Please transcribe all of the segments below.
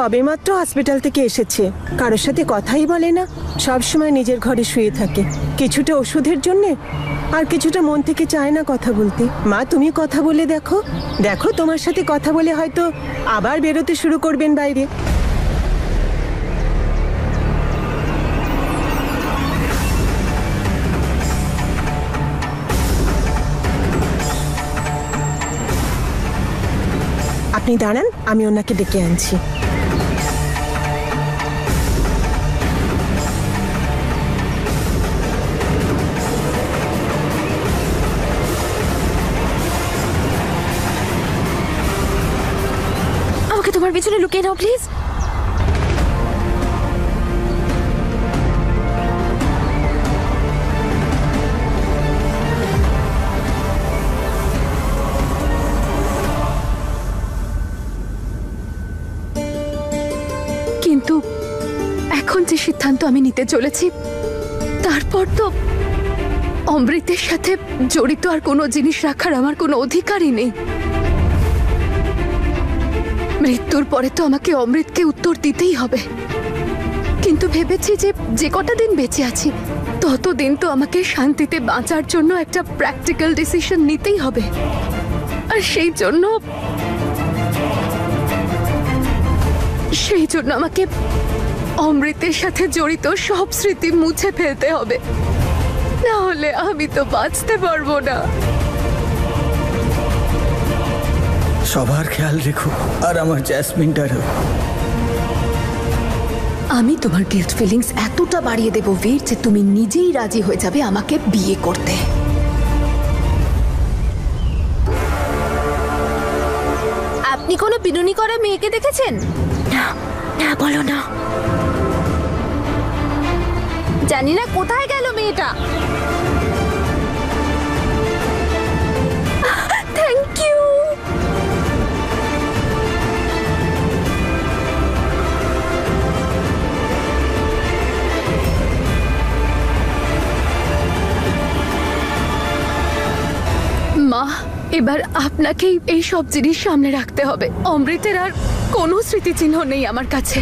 সবেমাত্র হসপিটাল থেকে এসেছে। কারোর সাথে কথাই বলে না। সব সময় নিজের ঘরে শুয়ে থাকে। কিছুটা ওষুধের জন্য আর কিছুটা মন থেকে চায় না কথা বলতে। মা, তুমি কথা বলে দেখো। দেখো, তোমার সাথে কথা বলে হয়তো আবার বেরোতে শুরু করবেন বাইরে। আপনি দাঁড়ান, আমি ওনাকে ডেকে আনছি। আমাকে তোমার পিছনে লুকিয়ে নাও প্লিজ কিন্তু এখন যে সিদ্ধান্ত আমি নিতে চলেছি, তারপর তো অমৃতের সাথে জড়িত আর কোনো জিনিস রাখার আমার কোনো অধিকারই নেই। মৃত্যুর পরে তো আমাকে অমৃতকে উত্তর দিতেই হবে। কিন্তু ভেবেছি যে যে কটা দিন বেঁচে আছি, ততদিন তো আমাকে শান্তিতে বাঁচার জন্য একটা প্র্যাকটিক্যাল ডিসিশন নিতেই হবে। আর সেই জন্য সেই জন্য আমাকে অমৃতের সাথে জড়িত সব স্মৃতি মুছে ফেলতে হবে। না হলে আমি তো বাঁচতে পারব না। সবার খেয়াল রেখো আর আমার জ্যাসমিনটারও। আমি তোমার গিল্ট ফিলিংস এতটা বাড়িয়ে দেব বীর যে তুমি নিজেই রাজি হয়ে যাবে আমাকে বিয়ে করতে। আপনি কোনো বিনুনি করা মেয়েকে দেখেছেন? না না বলো না। জানি না কোথায় গেল মেয়েটা। এবার আপনাকেই এই সব জিনিস সামনে রাখতে হবে। অমৃতের আর কোনো স্মৃতিচিহ্ন নেই আমার কাছে।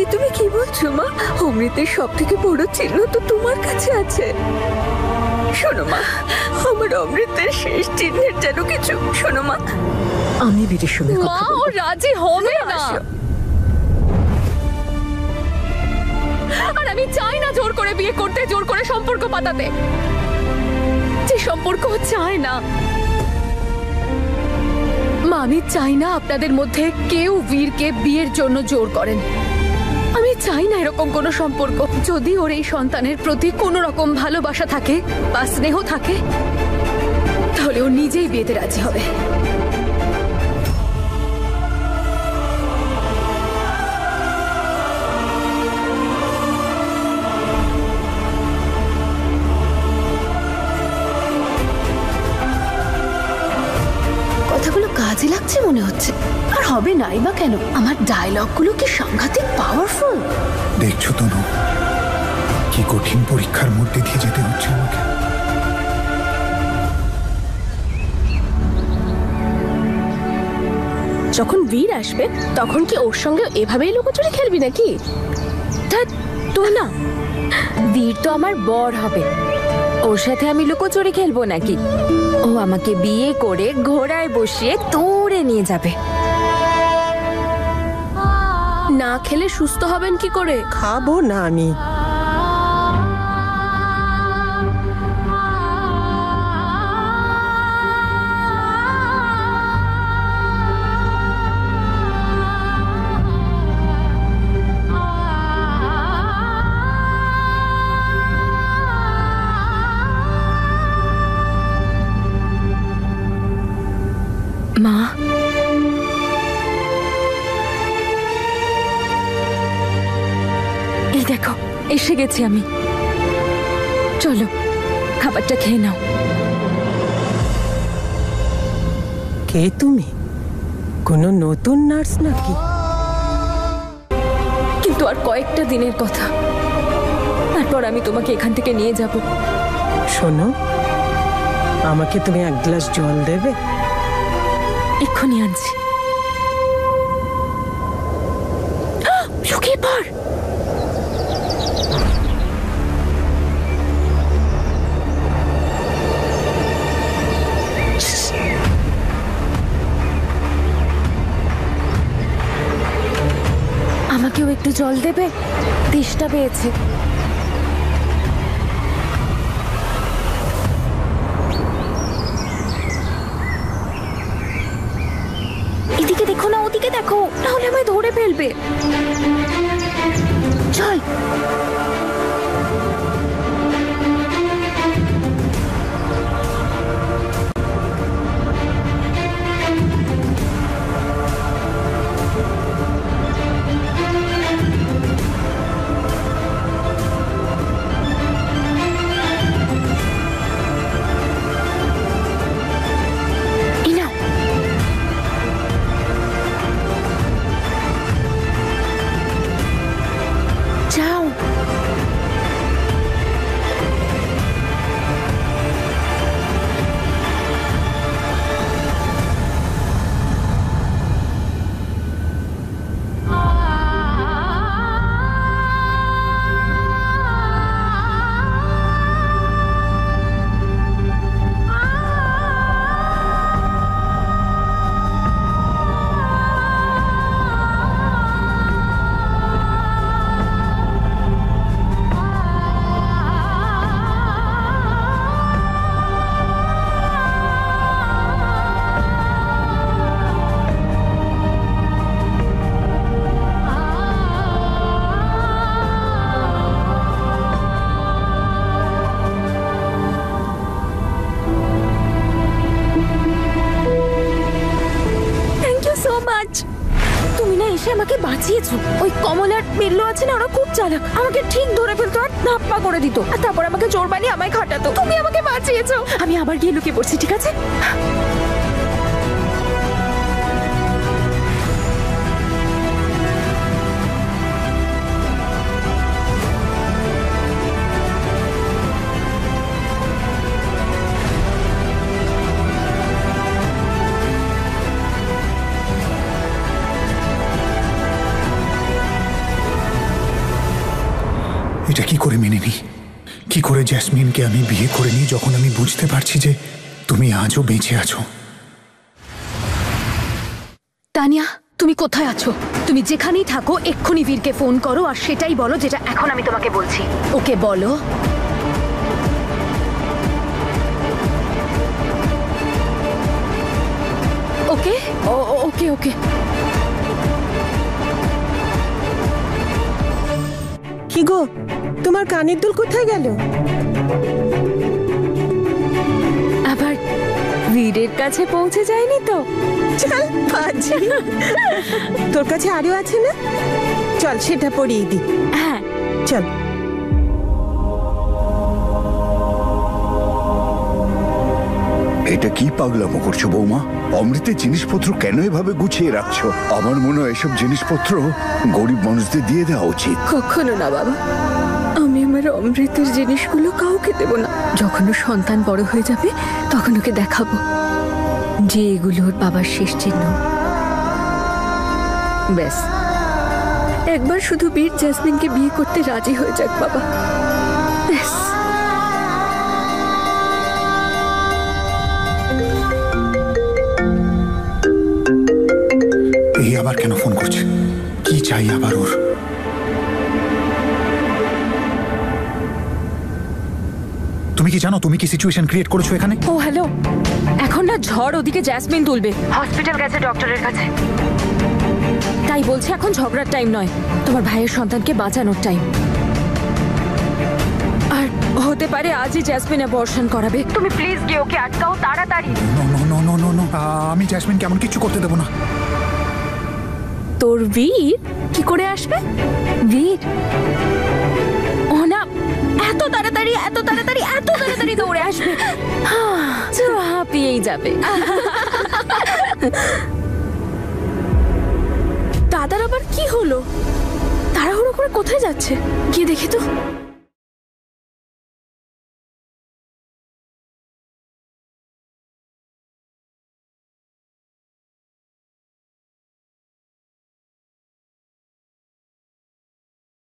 এ তুমি কি বলছো মা? অমৃতের সব থেকে বড় চিহ্ন তো তোমার কাছে আছে। শোনো মা আমার অমৃতের শেষ চিহ্নের যেন কিছু। শোনো মা। আমি বীরের সঙ্গে মা কথা ও রাজি হবে না। আর আমি চাই না জোর করে বিয়ে করতে, জোর করে সম্পর্ক পাতাতে। যে সম্পর্ক চায় না। মা, আমি চাই না আপনাদের মধ্যে কেউ বীরকে বিয়ের জন্য জোর করেন। আমি চাই না এরকম কোনো সম্পর্ক। যদি ওর এই সন্তানের প্রতি কোনো রকম ভালোবাসা থাকে বা স্নেহ থাকে, তাহলে ও নিজেই বিয়েতে রাজি হবে। কাজে লাগছে মনে হচ্ছে। আর হবে নাই বা কেন? আমার ডায়লগগুলো কি সাংঘাতিক পাওয়ারফুল দেখছ তনু কি কঠিন পরীক্ষার মধ্যে দিয়ে যেতে হচ্ছে আমাকে। যখন বীর আসবে তখন কি ওর সঙ্গে এভাবেই লুকোচুরি খেলবি নাকি? ধ্যাৎ, তুই না। বীর তো আমার বর হবে। ওর সাথে আমি লুকোচুরি খেলব নাকি? ও আমাকে বিয়ে করে ঘোড়ায় বসিয়ে দৌড়ে নিয়ে যাবে। না খেলে সুস্থ হবেন কি করে? খাব না আমি। গেছি আমি। চলো খাবারটা খেয়ে নাও। কে তুমি? কোনো নতুন নার্স নাকি? কিন্তু আর কয়েকটা দিনের কথা। তারপর আমি তোমাকে এখান থেকে নিয়ে যাব। শোনো আমাকে তুমি এক গ্লাস জল দেবে? এক্ষুনি আনছি! লুকিয়ে পড়। আমাকেও একটু জল দেবে? তেষ্টা পেয়েছে। এদিকে দেখো না, ওদিকে দেখো। নাহলে আমায় ধরে ফেলবে। চল। আমাকে বাঁচিয়েছো? ওই কমলার বিল্লু আছে না, ওরা খুব চালাক। আমাকে ঠিক ধরে ফেলতো আর নাপ্পা করে দিত। আর তারপর আমাকে জোর বানিয়ে আমায় খাটাতো। তুমি আমাকে বাঁচিয়েছো। আমি আবার গিয়ে লুকিয়ে পড়ছি, ঠিক আছে? এটা কি করে মেনে নিই? কি করে জ্যাসমিনকে আমি বিয়ে করে নিই যখন আমি বুঝতে পারছি যে তুমি আজও বেঁচে আছো? তানিয়া, তুমি কোথায় আছো? তুমি যেখানেই থাকো, এক্ষুনি বীরকে ফোন করো আর সেটাই বলো যেটা এখন আমি তোমাকে বলছি। ওকে বলো। ওকে? ওকে ওকে। কি গো? তোমার কানের দুল কোথায় গেল? আবার বীরের কাছে পৌঁছে যায়নি তো? চল তোর কাছে আরও আছে না? চল সেটা পরিয়ে দি। হ্যাঁ। চল। এটা কি পাগলামো করছ বৌমা? অমৃতের জিনিসপত্র কেন এভাবে গুছিয়ে রাখছো? আমার মনে হয় এসব জিনিসপত্র গরিব মানুষদের দিয়ে দেওয়া উচিত। কখনো না, বাবা। আমি আমার অমৃতের জিনিসগুলো কাউকে দেব না। যখন সন্তান বড় হয়ে যাবে, তখন ওকে দেখাবো। যে এগুলো ওর বাবার শেষ চিহ্ন। ব্যাস। একবার শুধু বীর জ্যাসমিনকে বিয়ে করতে রাজি হয়ে যাক, বাবা। কেন ফোন করছে? কি চাই আবার ওর? তুমি কি জানো তুমি কি সিচুয়েশন ক্রিয়েট করেছ এখানে? ও হ্যালো এখন না ঝড় ওদিকে জ্যাসমিন তুলবে। হসপিটাল গেছে ডক্টরের কাছে। তাই বলছে এখন ঝগড়ার টাইম নয়। তোমার ভাইয়ের সন্তানকে বাঁচানোর টাইম আর হতে পারে আজই জ্যাসমিন অ্যাবর্শন করাবে। তুমি প্লিজ গিয়ে ওকে আটকাও তাড়াতাড়ি। No no no no no no আমি জ্যাসমিন কেমন কিছু করতে দেবো না। তোর বীর? কি করে আসবে? বীর? এত তাড়াতাড়ি এত তাড়াতাড়ি এত তাড়াতাড়ি দৌড়ে আসবে। হাঁপিয়েই যাবে। দাদার আবার কি হলো? তাড়াহুড়ো করে কোথায় যাচ্ছে? গিয়ে দেখি তো।